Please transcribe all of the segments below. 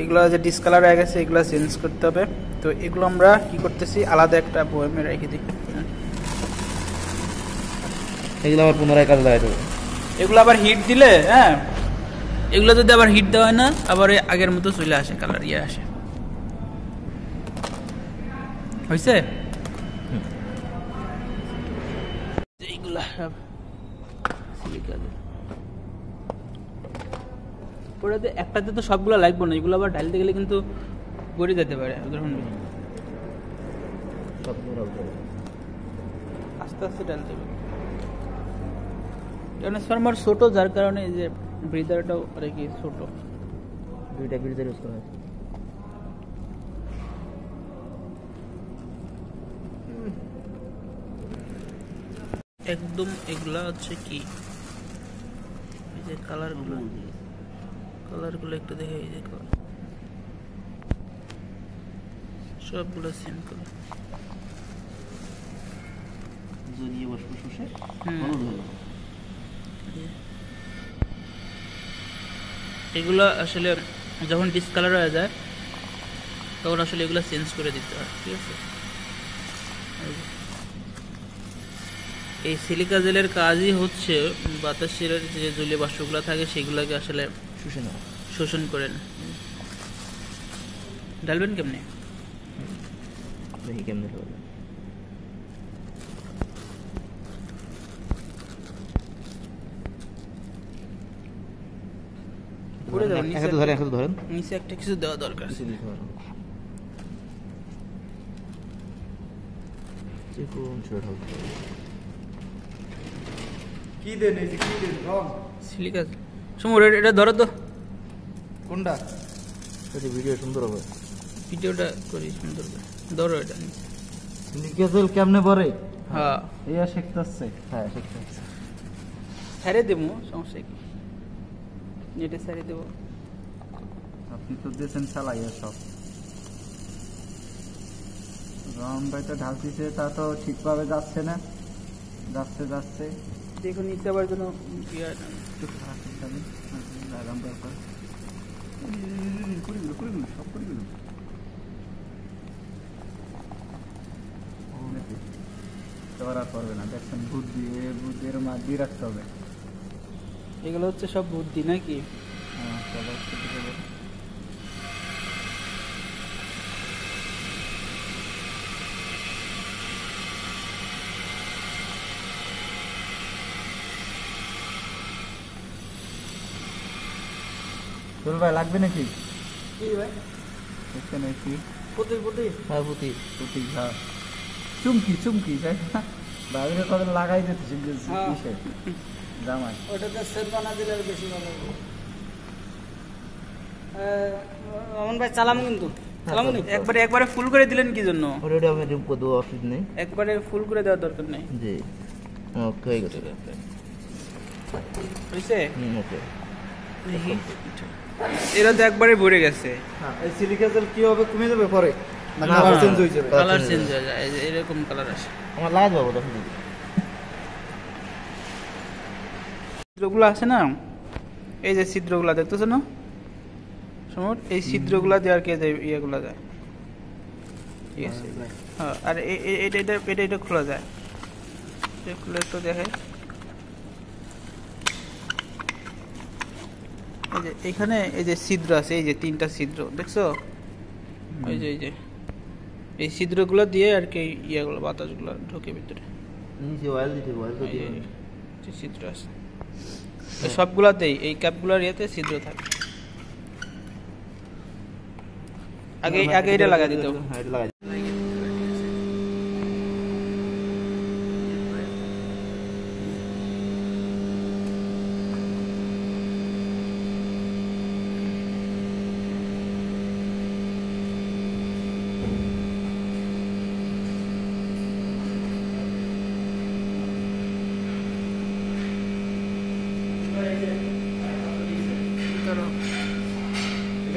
এগুলো যে ডিসকালার হয়ে গেছে এগুলো চেঞ্জ করতে হবে। তো এগুলো আমরা কি করতেছি? আলাদা একটা বয়ামে রেখে দিই। এগুলো আবার পুনরায় কাজে লাগাই দেবো এগুলো আবার হিট দিলে হ্যাঁ? এগুলো যদি আবার হিট দেওয়া হয় না আবার আগের মতো চলে আসে কালার ইয়ে আসে। হয়েছে এইগুলা সব। সিলিকা দিয়ে। ওটাতে একটাতে তো সবগুলো লাগবে না এগুলো আবার ঢালতে গেলে কিন্তু গড়ে যেতে পারে ধরুন উঠাবো। আস্তে আস্তে ঢালতে হবে। ট্রান্সফরমার ছোট যার কারণে এই যে ব্রিদারটাও আর কি ছোট। দুইটা ব্রিজের ইউজ করা একদম এগুলা হচ্ছে কি? এই যে কালারগুলো কালারগুলো একটু দেখে কালার সবগুলো সেম কালার জড়িয়ে বসবো শুষে? হলুদ হলো এগুলো আসলে যখন ডিসকালার হয়ে যায় তখন আসলে এগুলো চেঞ্জ করে দিতে হয় ঠিক আছে? এই এই সিলিকা জেলের কাজই হচ্ছে বাতাসের যে জলীয় বাষ্পগুলো থাকে সেগুলোকে আসলে শুষে নেওয়া শোষণ করেন ঢালবেন কেমনে? দেখি কেমনে করে দেবেন, নিচে একসাথে ধরেন একসাথে ধরেন। নিচে একটা কিছু দেওয়া দরকার। কি দেন কি দেন? সিলিকা সমর এটা- এটা ধরো তো। কোনটা? যদি ভিডিও সুন্দর হবে। ভিডিওটা করি সুন্দর করে। ধরো এটা। নিচে। লিকেজেল কেমনে পরে? হ্যাঁ। ইয়া শিখতেছে। হ্যাঁ শিখতে হবে। ছাড়ে দেবো সমস্যা কি? নেটে ছাড়ে দেবো। আপনি তো দিয়েছেন চালাইয়া সব রং ভাইটা ঢালতিছে তা তো ঠিকভাবে যাচ্ছে না। যাচ্ছে যাচ্ছে। দেখো নিচে আবার যেন ইয়ে না। দেখছেন বুদ্ধি বুদ্ধির মা দিয়ে রাখতে হবে এগুলো হচ্ছে সব বুদ্ধি নাকি হ্যাঁ চল ভাই লাগবে নাকি? কি ভাই? এখানে কি প্রতি প্রতি হ্যাঁ পুঁতি হ্যাঁ। চুমকি চুমকি তাই না? বাইরে কত লাগাই দিতেছে হ্যাঁ। জামাই। ওটাতে সেট দিলে বেশি ভালো হবে। অমন ভাই চালাম কিন্তু। একবারে একবারে ফুল করে দিলেন কি জন্য? ওটা আমি রিম করে দেবো অসুবিধা নেই। একবারে ফুল করে দেওয়ার দরকার নেই। জি। ওকে হয়ে গেছে ওকে এরা তো একবারে ভরে গেছে। হ্যাঁ এই সিলিকা জেল কি হবে কমে যাবে পরে? না না, আবার না। চেঞ্জ হয়ে যাবে। কালার চেঞ্জ হয়ে হয়ে যায় এই যে এরকম কালার আসে। আমার লাগাই দেবো তখন। ছিদ্রগুলো আছে না? এই যে ছিদ্রগুলো দেখতেছো না? সমর এই ছিদ্রগুলো দিয়ে আর কি যায় ইয়েগুলো যায় ঠিক আছে। হ্যাঁ আর এ- এ- এটা এটা এটা খোলা যায় খুলে একটু দেখে। এই যে এখানে এই যে ছিদ্র আছে এই যে তিনটা ছিদ্র দেখছ? এই যে এই যে। এই ছিদ্রগুলো দিয়ে আর কি ইয়েগুলো বাতাসগুলো ঢোকে ভিতরে। নিচে অয়েল দিতে অয়েল তো দিয়ে ছিদ্র আছে। এই সবগুলাতেই এই ক্যাপগুলোর ইয়েতে ছিদ্র থাকে। আগে আগে এটা লাগা দিত হ্যাঁ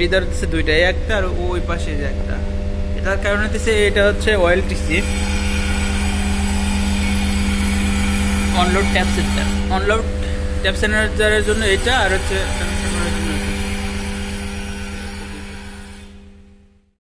ব্রিদার হচ্ছে দুইটা এই একটা আর ওই পাশে যে একটা। এটার কারণ হচ্ছে এটা হচ্ছে oil TC unload tap center unload tap সেন্টারের জন্য এটা আর হচ্ছে